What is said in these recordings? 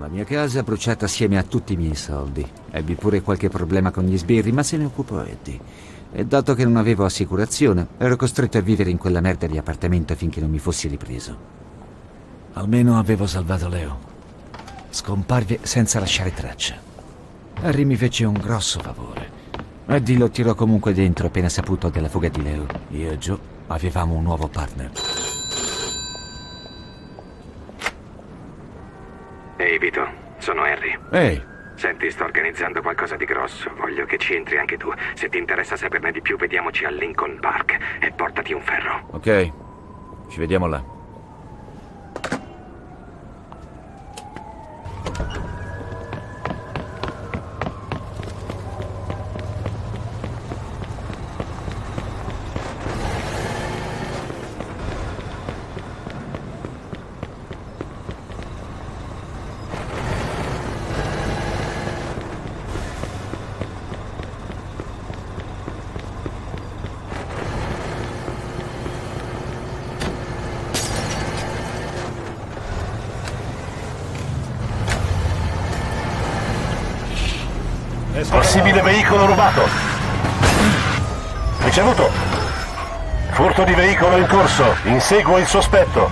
La mia casa è bruciata assieme a tutti i miei soldi. Ebbi pure qualche problema con gli sbirri, ma se ne occupò Eddie. E dato che non avevo assicurazione, ero costretto a vivere in quella merda di appartamento finché non mi fossi ripreso. Almeno avevo salvato Leo. Scomparve senza lasciare traccia. Harry mi fece un grosso favore. Eddie lo tirò comunque dentro appena saputo della fuga di Leo. Io e Joe avevamo un nuovo partner. Ehi Vito, sono Harry. Ehi, Senti, sto organizzando qualcosa di grosso. Voglio che ci entri anche tu. Se ti interessa saperne di più, vediamoci a Lincoln Park e portati un ferro. ok. Ci vediamo là. Possibile veicolo rubato. Ricevuto. Furto di veicolo in corso. Inseguo il sospetto.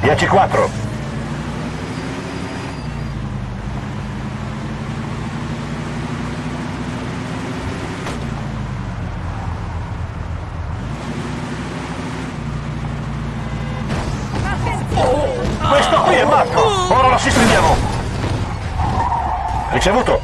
10-4. Questo qui è matto! Ora lo sistemiamo! Ricevuto!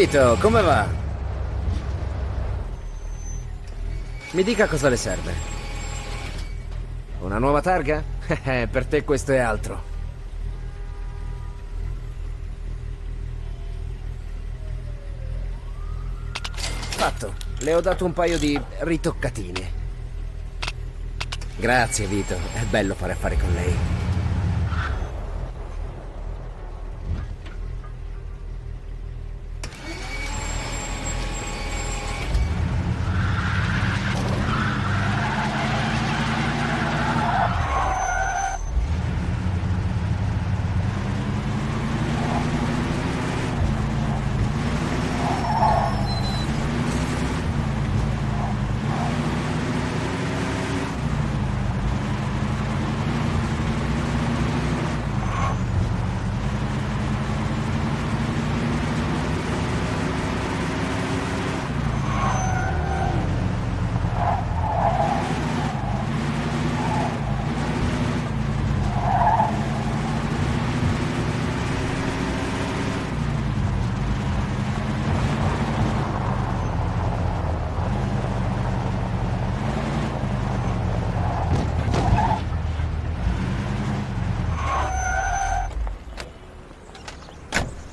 Vito, come va? Mi dica cosa le serve. Una nuova targa? Eh, per te questo è altro. Fatto, le ho dato un paio di ritoccatine. Grazie Vito, è bello fare affari con lei.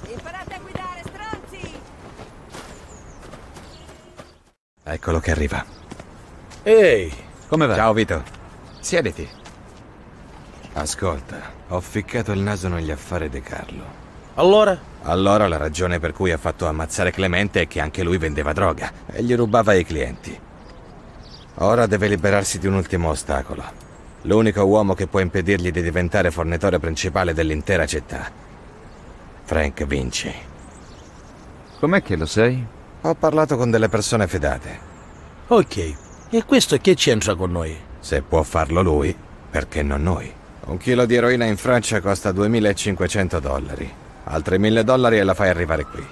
Imparate a guidare, stronzi! Eccolo che arriva. Ehi, come va? Ciao Vito. Siediti. Ascolta, ho ficcato il naso negli affari di Carlo. Allora? Allora la ragione per cui ha fatto ammazzare Clemente è che anche lui vendeva droga e gli rubava ai clienti. Ora deve liberarsi di un ultimo ostacolo. L'unico uomo che può impedirgli di diventare fornitore principale dell'intera città. Frank Vinci. Com'è che lo sai? Ho parlato con delle persone fidate. Ok, e questo che c'entra con noi? Se può farlo lui, perché non noi? Un chilo di eroina in Francia costa 2500 dollari. Altri 1000 dollari e la fai arrivare qui.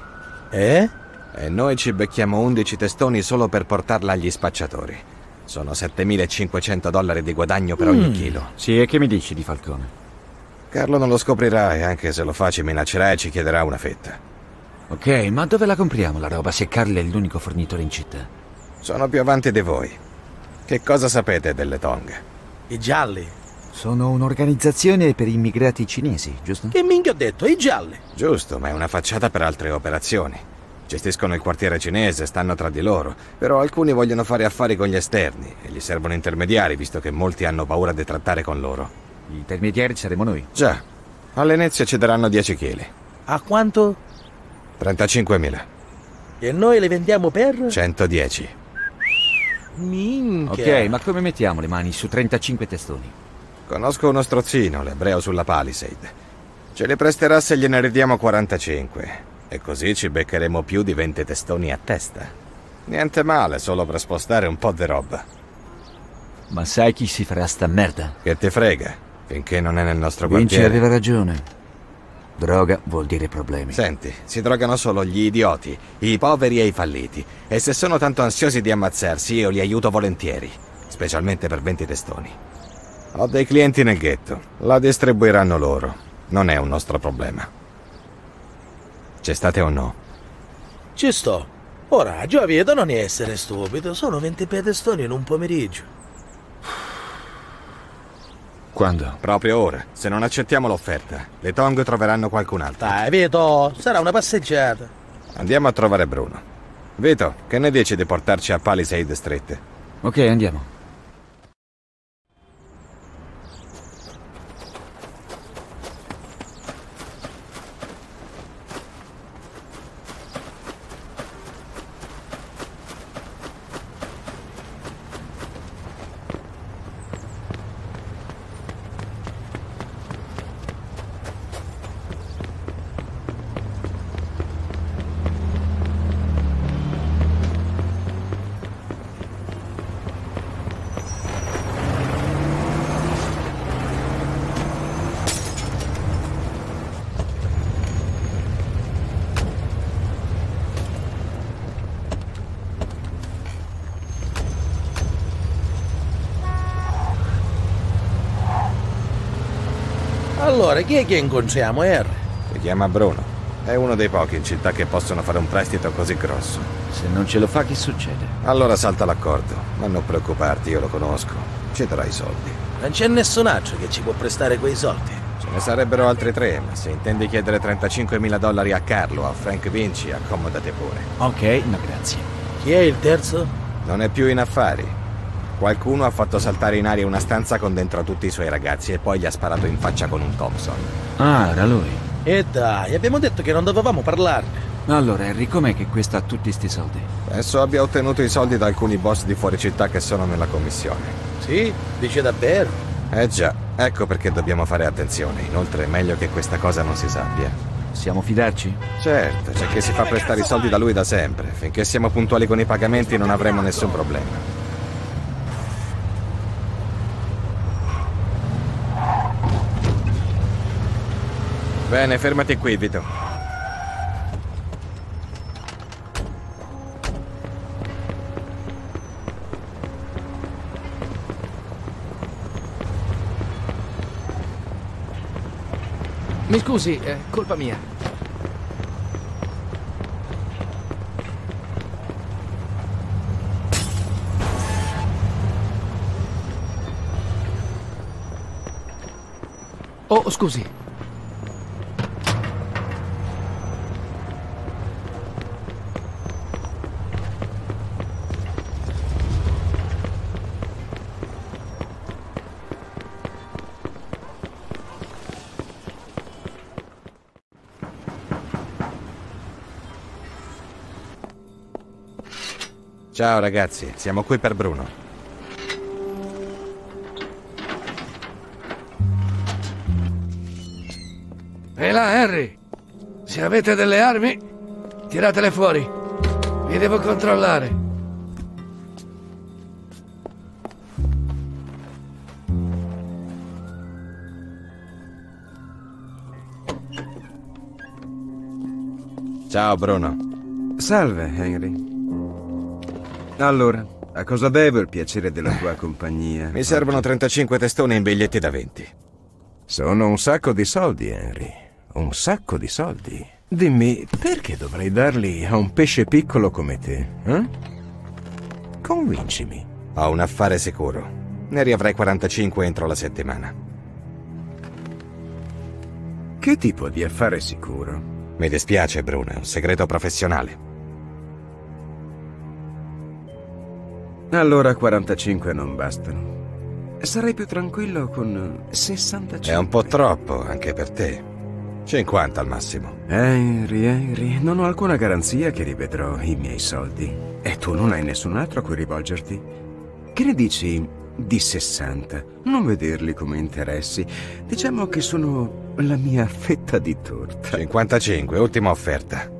Eh? E noi ci becchiamo 11 testoni solo per portarla agli spacciatori. Sono 7500 dollari di guadagno per ogni chilo. Sì, e che mi dici di Falcone? Carlo non lo scoprirà e anche se lo fa ci minaccerà e ci chiederà una fetta. Ok, ma dove la compriamo la roba se Carl è l'unico fornitore in città? Sono più avanti di voi. Che cosa sapete delle Tong? I gialli. Sono un'organizzazione per immigrati cinesi, giusto? Che minchia ho detto? I gialli. Giusto, ma è una facciata per altre operazioni. Gestiscono il quartiere cinese, stanno tra di loro, però alcuni vogliono fare affari con gli esterni e gli servono intermediari, visto che molti hanno paura di trattare con loro. Gli intermediari saremo noi. Già, all'inizio ci daranno 10 kg. A quanto? 35.000. E noi le vendiamo per? 110. Minchia. Ok, ma come mettiamo le mani su 35 testoni? Conosco uno strozzino, l'ebreo sulla Palisade. Ce li presterà se gliene ridiamo 45. E così ci beccheremo più di 20 testoni a testa. Niente male, solo per spostare un po' di roba. Ma sai chi si farà sta merda? Che ti frega, finché non è nel nostro Vinci quartiere. aveva ragione. Droga vuol dire problemi. Senti, si drogano solo gli idioti, i poveri e i falliti. E se sono tanto ansiosi di ammazzarsi, io li aiuto volentieri. Specialmente per 20 testoni. Ho dei clienti nel ghetto. La distribuiranno loro. Non è un nostro problema. C'è state o no? Ci sto. Ora, già vedo non essere stupido. Sono 20 pedestoni in un pomeriggio. Quando? Proprio ora. Se non accettiamo l'offerta, le Tong troveranno qualcun altro. Dai, vedo. Sarà una passeggiata. Andiamo a trovare Bruno. Vito, che ne dici di portarci a Palisade Street? Ok, andiamo. Allora, chi è che incontriamo, R? Si chiama Bruno. È uno dei pochi in città che possono fare un prestito così grosso. Se non ce lo fa, che succede? Allora salta l'accordo. Ma non preoccuparti, io lo conosco. Ci darà i soldi. Non c'è nessun altro che ci può prestare quei soldi. Ce ne sarebbero altri tre, ma se intendi chiedere 35.000 dollari a Carlo o a Frank Vinci, accomodati pure. Ok, no grazie. Chi è il terzo? Non è più in affari. Qualcuno ha fatto saltare in aria una stanza con dentro tutti i suoi ragazzi e poi gli ha sparato in faccia con un Thompson. Ah, era lui. E dai, abbiamo detto che non dovevamo parlarne. Allora, Harry, com'è che questa ha tutti sti soldi? Penso abbia ottenuto i soldi da alcuni boss di fuori città che sono nella commissione. Sì? Dice davvero? Eh già, ecco perché dobbiamo fare attenzione. Inoltre è meglio che questa cosa non si sappia. Possiamo fidarci? Certo, c'è chi si fa prestare i soldi da lui da sempre. Finché siamo puntuali con i pagamenti non avremo nessun problema. Bene, fermati qui, Vito. Mi scusi, è colpa mia. Oh, scusi. Ciao ragazzi, siamo qui per Bruno. E là, Henry! Se avete delle armi, tiratele fuori. Vi devo controllare. Ciao Bruno. Salve, Henry. Allora, a cosa devo il piacere della tua compagnia? Mi servono 35 testoni in biglietti da 20. Sono un sacco di soldi, Henry. Un sacco di soldi. Dimmi, perché dovrei darli a un pesce piccolo come te? Eh? Convincimi. Ho un affare sicuro. Ne riavrai 45 entro la settimana. Che tipo di affare sicuro? Mi dispiace, Bruno, è un segreto professionale. Allora 45 non bastano. Sarei più tranquillo con 65. È un po' troppo, anche per te. 50 al massimo. Henry, Henry, non ho alcuna garanzia che rivedrò i miei soldi. E tu non hai nessun altro a cui rivolgerti. Che ne dici di 60? Non vederli come interessi. Diciamo che sono la mia fetta di torta. 55, ultima offerta.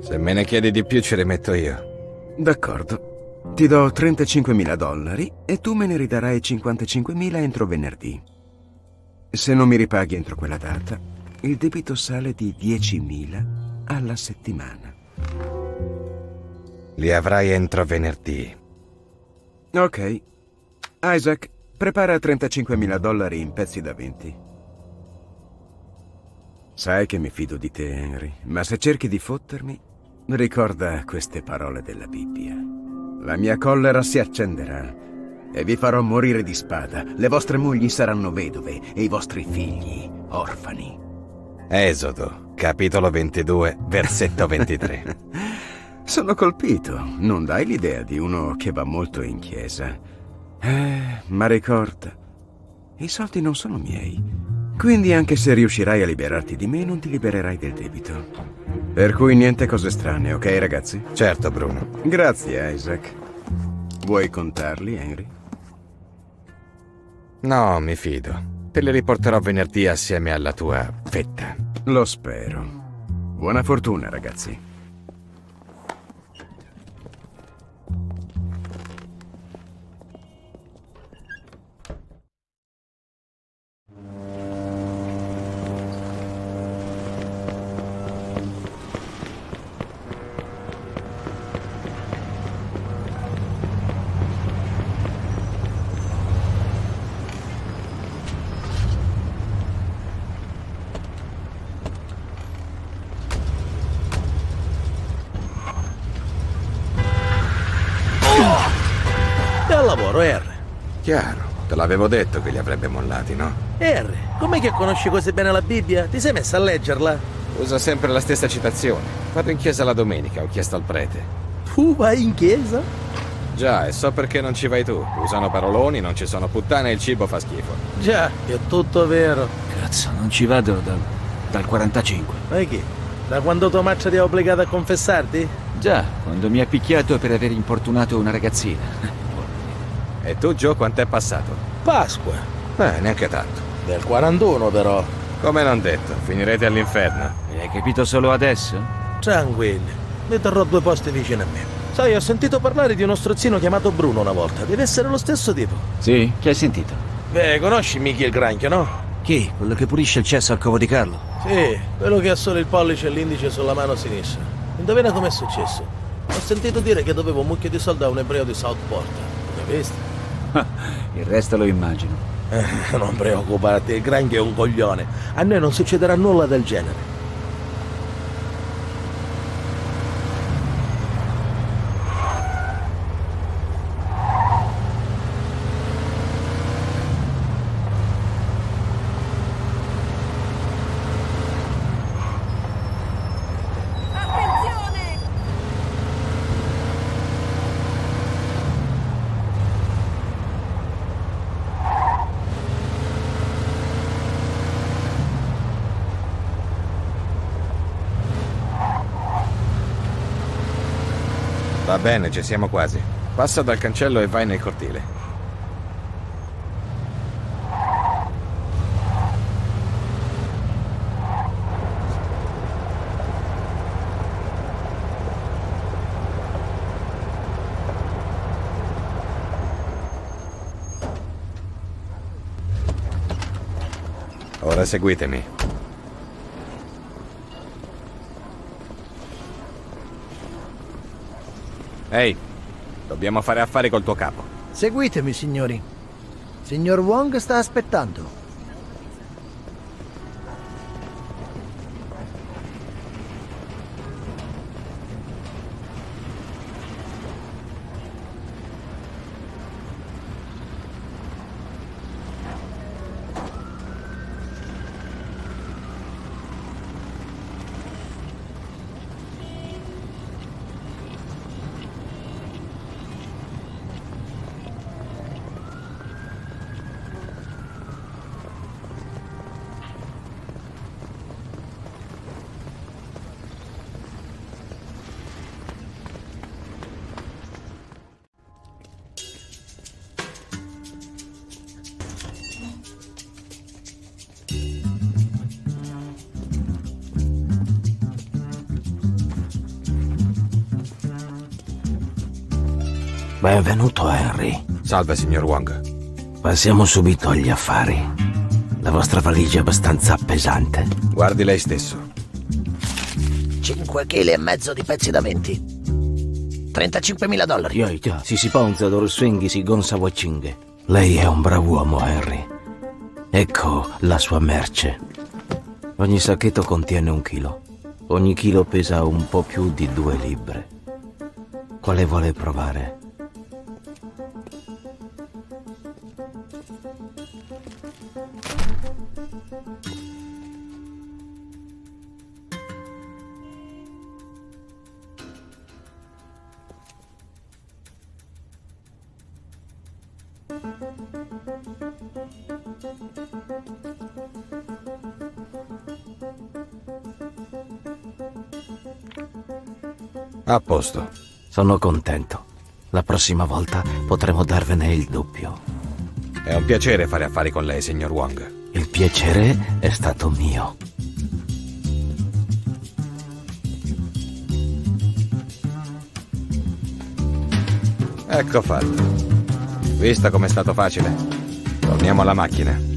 Se me ne chiedi di più ci rimetto io. D'accordo. Ti do 35.000 dollari e tu me ne ridarai 55.000 entro venerdì. Se non mi ripaghi entro quella data, il debito sale di 10.000 alla settimana. Li avrai entro venerdì. Ok. Isaac, prepara 35.000 dollari in pezzi da 20. Sai che mi fido di te, Henry, ma se cerchi di fottermi, ricorda queste parole della Bibbia. La mia collera si accenderà e vi farò morire di spada. Le vostre mogli saranno vedove e i vostri figli orfani. Esodo, capitolo 22, versetto 23. Sono colpito. Non dai l'idea di uno che va molto in chiesa. Eh, ma ricorda, i soldi non sono miei. Quindi anche se riuscirai a liberarti di me, non ti libererai del debito. Per cui niente cose strane, ok ragazzi? certo, Bruno. Grazie, Isaac. Vuoi contarli, Henry? No, mi fido. Te li riporterò venerdì assieme alla tua fetta. Lo spero. Buona fortuna, ragazzi. L'avevo detto che li avrebbe mollati, no? R, com'è che conosci così bene la Bibbia? Ti sei messa a leggerla? Usa sempre la stessa citazione. Vado in chiesa la domenica, ho chiesto al prete. Tu vai in chiesa? Già, e so perché non ci vai tu. Usano paroloni, non ci sono puttane e il cibo fa schifo. Già, è tutto vero. Cazzo, non ci vado dal, dal 45. Sai chi? Da quando tua maccia ti ha obbligato a confessarti? Già, quando mi ha picchiato per aver importunato una ragazzina. E tu, Joe, quant'è passato? Pasqua. Eh, neanche tanto. Del 41 però. Come non detto, finirete all'inferno. Hai capito solo adesso? Tranquilli, ne terrò due posti vicino a me. Sai, ho sentito parlare di uno strozzino chiamato Bruno una volta. Deve essere lo stesso tipo. Sì, chi hai sentito? Beh, conosci Michi il granchio, no? Chi? Quello che pulisce il cesso al covo di Carlo? Sì, quello che ha solo il pollice e l'indice sulla mano sinistra. Indovina com'è successo? Ho sentito dire che dovevo un mucchio di soldi a un ebreo di Southport. L'hai visto? Il resto lo immagino. Eh, non preoccuparti, il granchio è un coglione. A noi non succederà nulla del genere. Va bene, ci siamo quasi. Passa dal cancello e vai nel cortile. Ora seguitemi. Ehi, dobbiamo fare affari col tuo capo. Seguitemi, signori. Signor Wong sta aspettando. Benvenuto, Henry. Salve, signor Wong. Passiamo subito agli affari. La vostra valigia è abbastanza pesante. Guardi lei stesso. 5 kg e mezzo di pezzi da 20. 35.000 dollari. Yoi, già, si si ponza d'oro swinghi si gonza wachinghe. Lei è un brav'uomo, Henry. Ecco la sua merce. Ogni sacchetto contiene un chilo. Ogni chilo pesa un po' più di due libbre. Quale vuole provare? Posto. Sono contento. La prossima volta potremo darvene il doppio. È un piacere fare affari con lei, signor Wong. Il piacere è stato mio. Ecco fatto. Vista com'è stato facile? Torniamo alla macchina.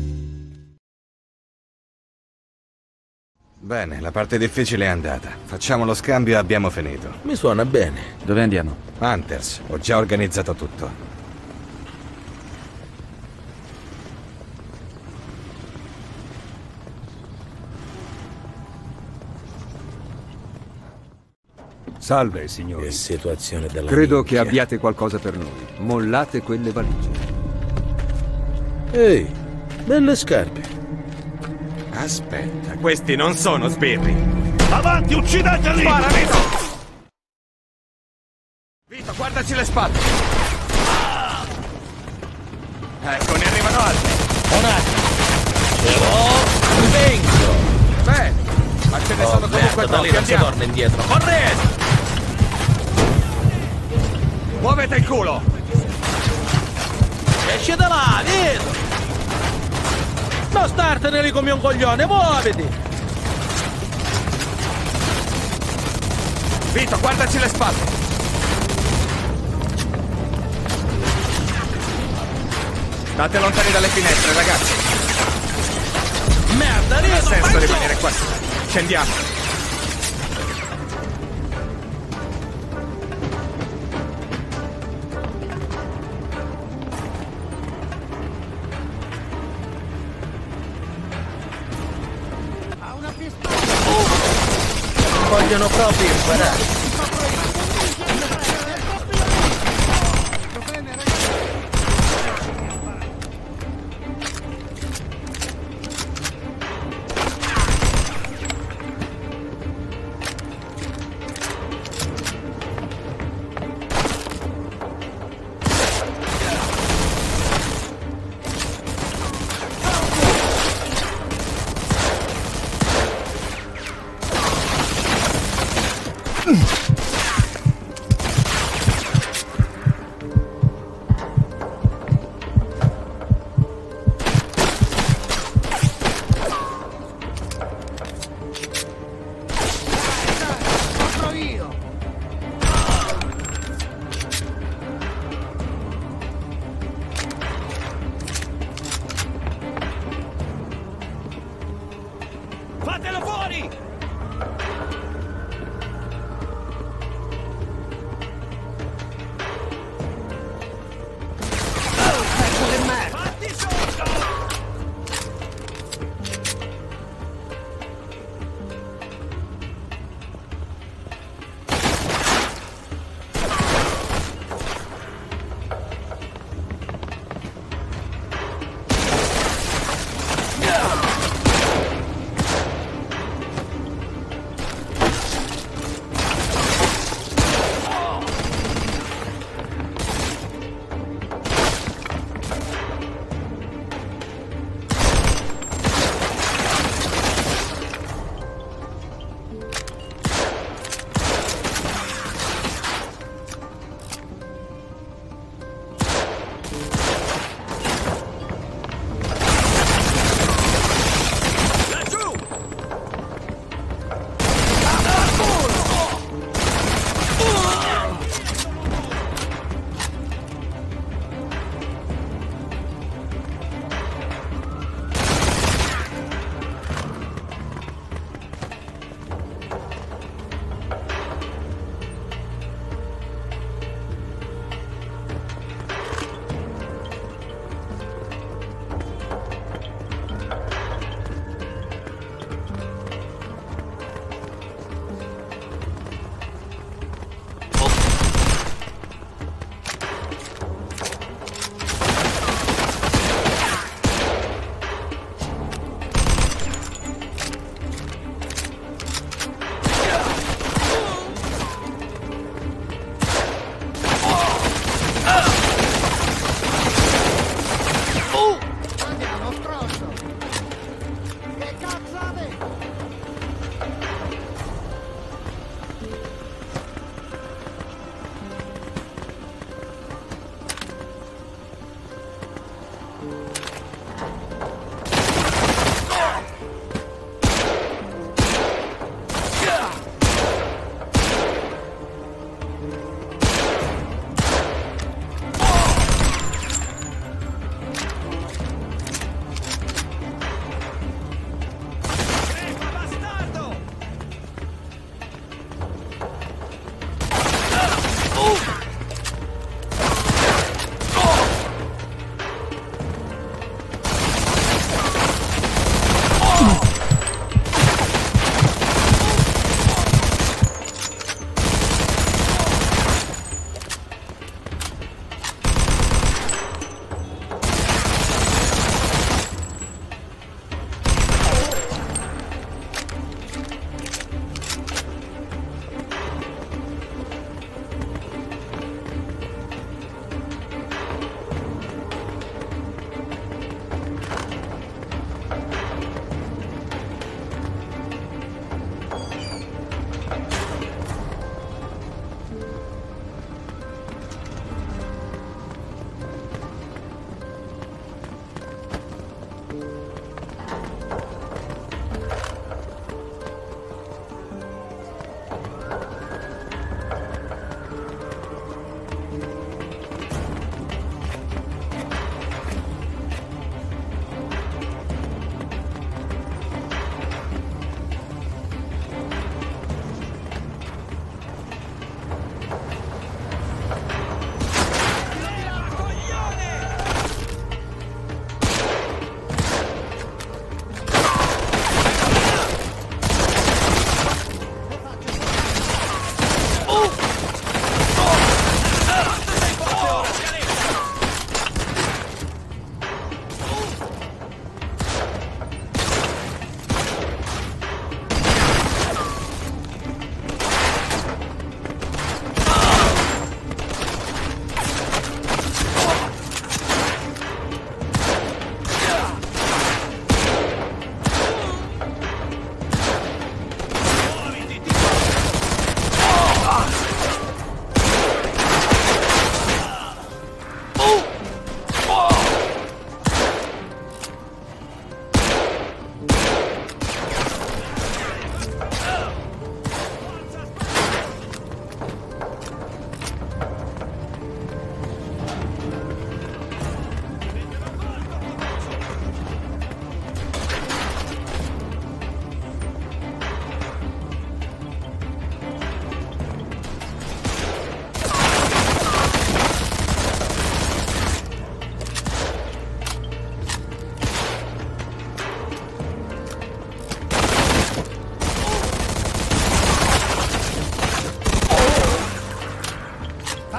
Bene, la parte difficile è andata. Facciamo lo scambio e abbiamo finito. Mi suona bene. Dove andiamo? Hunters, ho già organizzato tutto. Salve, signori. Che situazione della Credo minchia. che abbiate qualcosa per noi. Mollate quelle valigie. Ehi, belle scarpe. Aspetta, questi non sono sbirri. Avanti, uccideteli! Spara, Vito! Vito, guardaci le spalle! Ecco, ne arrivano altri! Un attimo. Ce l'ho dentro. Bene, ma ce ne Oh, sono comunque merda, da lì troppi, non si andiamo! torna indietro. Correte! Muovete il culo! Esci da là, Vito! Non startene lì come un coglione, muoviti! Vito, guardaci le spalle! State lontani dalle finestre, ragazzi! Merda, Non ha senso rimanere qua! Scendiamo! Proprio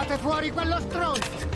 Tirate fuori quello stronzo!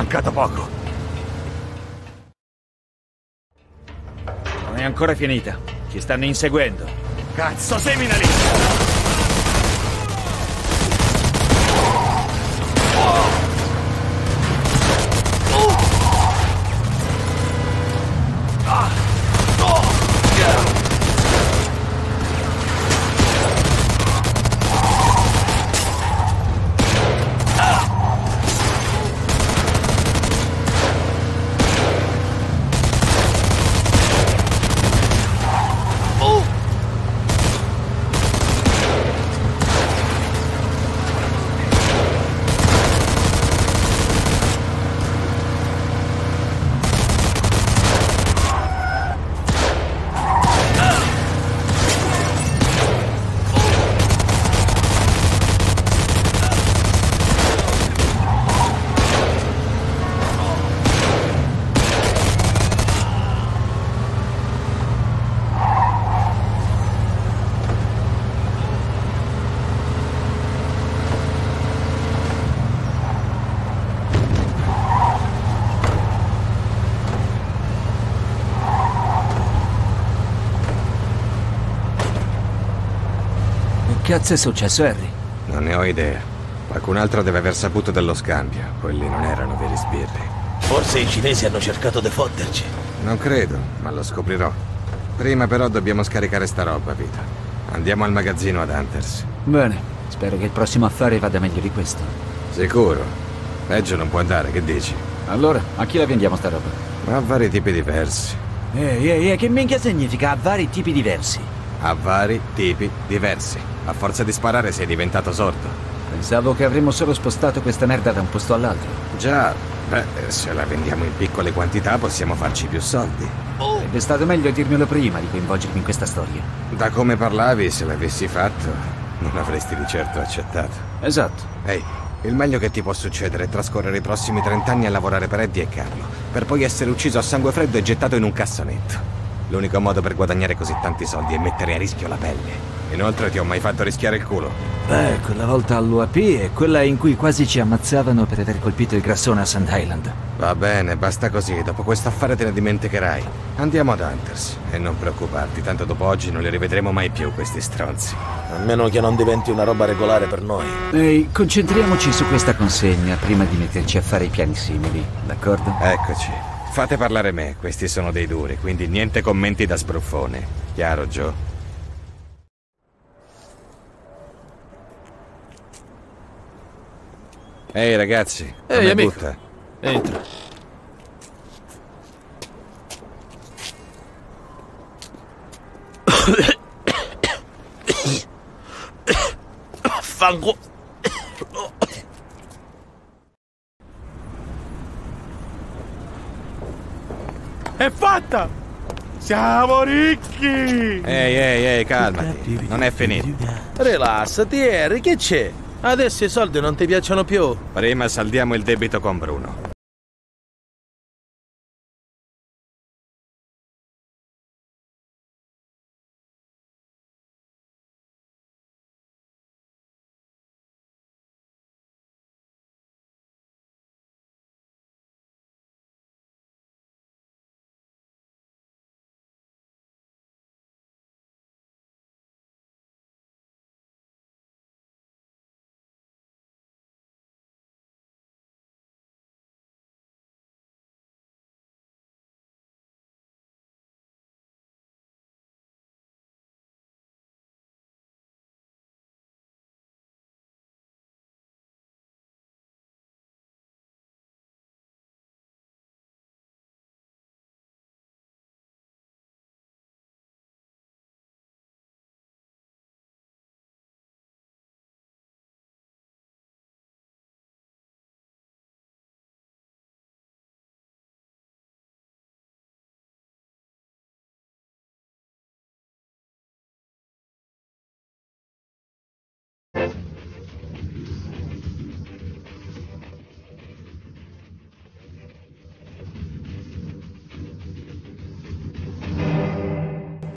mancato poco. Non è ancora finita. Ci stanno inseguendo. Cazzo, seminali! Cazzo è successo, Harry? Non ne ho idea. Qualcun altro deve aver saputo dello scambio. Quelli non erano veri sbirri. Forse i cinesi hanno cercato di fotterci. Non credo, ma lo scoprirò. Prima però dobbiamo scaricare sta roba, Vito. Andiamo al magazzino ad Hunters. Bene, spero che il prossimo affare vada meglio di questo. Sicuro. Peggio non può andare, che dici? Allora, a chi la vendiamo sta roba? Ha vari tipi diversi. Ehi, ehi, ehi, che minchia significa a vari tipi diversi? Ha vari tipi diversi. A forza di sparare sei diventato sordo. Pensavo che avremmo solo spostato questa merda da un posto all'altro. Già, beh, se la vendiamo in piccole quantità possiamo farci più soldi. Sarebbe stato meglio dirmelo prima di coinvolgermi in questa storia. Da come parlavi, se l'avessi fatto, non avresti di certo accettato. Esatto. Ehi, il meglio che ti può succedere è trascorrere i prossimi trent'anni a lavorare per Eddie e Carlo, per poi essere ucciso a sangue freddo e gettato in un cassonetto. L'unico modo per guadagnare così tanti soldi è mettere a rischio la pelle. Inoltre ti ho mai fatto rischiare il culo. Beh, quella volta all'UAP è quella in cui quasi ci ammazzavano per aver colpito il grassone a Sand Island. Va bene, basta così. Dopo questo affare te ne dimenticherai. Andiamo ad Hunters. E non preoccuparti, tanto dopo oggi non li rivedremo mai più, questi stronzi. A meno che non diventi una roba regolare per noi. Ehi, concentriamoci su questa consegna prima di metterci a fare i piani simili, d'accordo? Eccoci. Fate parlare me, questi sono dei duri, quindi niente commenti da sbruffone. Chiaro, Joe? Ehi ragazzi, Ehi, come amico. butta? Entra. Fango. Fatta! Siamo ricchi! Ehi, ehi, ehi, calmati. Non è finito. Rilassati, Harry, che c'è? Adesso i soldi non ti piacciono più. Prima saldiamo il debito con Bruno.